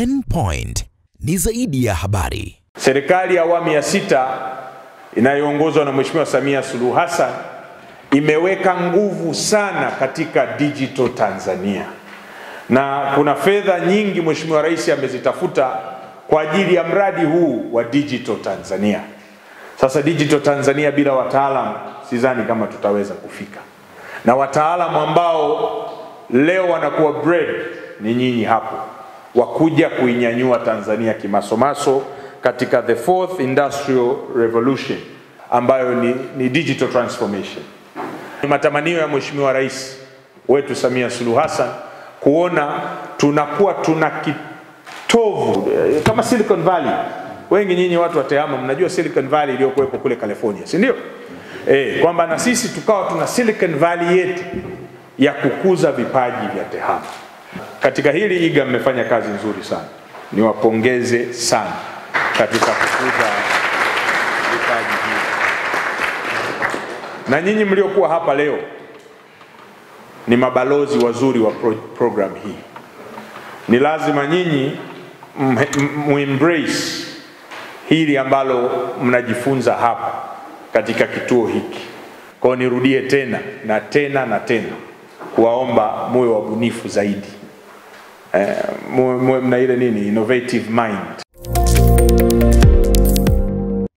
10Point ni zaidi ya habari. Serikali ya awamu ya sita inayoongozwa na Mheshimiwa Samia Suluhu Hassan imeweka nguvu sana katika digital Tanzania, na kuna fedha nyingi Mheshimiwa Rais amezitafuta kwa ajili ya mradi huu wa digital Tanzania. Sasa digital Tanzania bila wataalamu sidhani kama tutaweza kufika, na wataalamu ambao leo wanakuwa bread ni nyinyi hapo, wakuja kuinyanyua Tanzania kimasomaso katika the fourth industrial revolution ambayo ni, ni digital transformation. Ni matamanio ya Mheshimiwa Rais wetu Samia Suluhu Hassan kuona tunakuwa tuna kitovu eh, kama Silicon Valley. Wengi nyinyi watu wa TEHAMA mnajua Silicon Valley iliyokuwepo kule California, si ndio? Eh, kwamba na sisi tukawa tuna Silicon Valley yetu ya kukuza vipaji vya TEHAMA. Katika hili IGA mmefanya kazi nzuri sana, niwapongeze sana katika kukuza vipaji hivi, na nyinyi mliokuwa hapa leo ni mabalozi wazuri wa pro program hii. Ni lazima nyinyi muembrace hili ambalo mnajifunza hapa katika kituo hiki. Kwa nirudie tena na tena na tena kuwaomba muwe wabunifu zaidi, eh, mwe, mwe mna ile nini innovative mind.